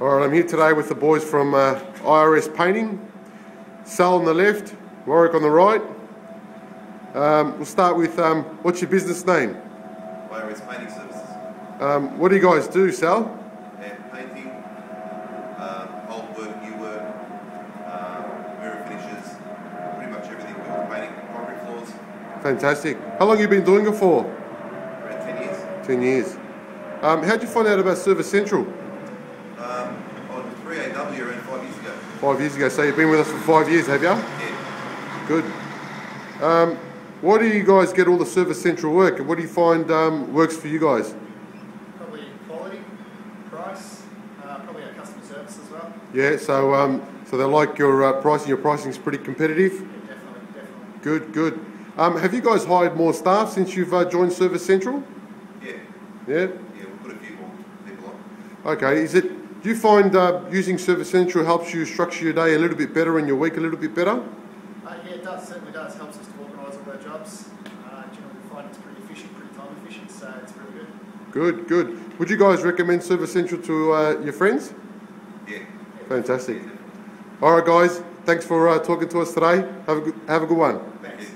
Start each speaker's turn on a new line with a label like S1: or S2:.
S1: All right, I'm here today with the boys from uh, IRS Painting. Sal on the left, Warwick on the right. Um, we'll start with um, what's your business name?
S2: IRS Painting Services.
S1: Um, what do you guys do, Sal?
S2: And painting, uh, old work, new work, uh, mirror finishes, pretty much everything. We do painting concrete floors
S1: Fantastic. How long have you been doing it for?
S2: around 10 years.
S1: 10 years. Um, how'd you find out about Service Central?
S2: I was with 3AW around five years ago.
S1: Five years ago. So you've been with us for five years, have you?
S2: Yeah.
S1: Good. Um, why do you guys get all the Service Central work? What do you find um, works for you guys?
S3: Probably quality, price, uh, probably our customer service as well.
S1: Yeah, so um, so they like your uh, pricing. Your pricing is pretty competitive.
S3: Yeah, definitely, definitely.
S1: Good, good. Um, have you guys hired more staff since you've uh, joined Service Central?
S2: Yeah.
S1: Yeah.
S2: Yeah, we'll put a few more people on.
S1: Okay. Is it? Do you find uh, using Service Central helps you structure your day a little bit better and your week a little bit better?
S3: Uh, yeah, it does, certainly does. Helps us to organise all our jobs. Uh, generally we find it's pretty efficient, pretty time efficient, so it's really good.
S1: Good, good. Would you guys recommend Service Central to uh, your friends?
S2: Yeah.
S1: Fantastic. All right, guys. Thanks for uh, talking to us today. Have a good, have a good one.
S3: Thanks.
S2: Yeah.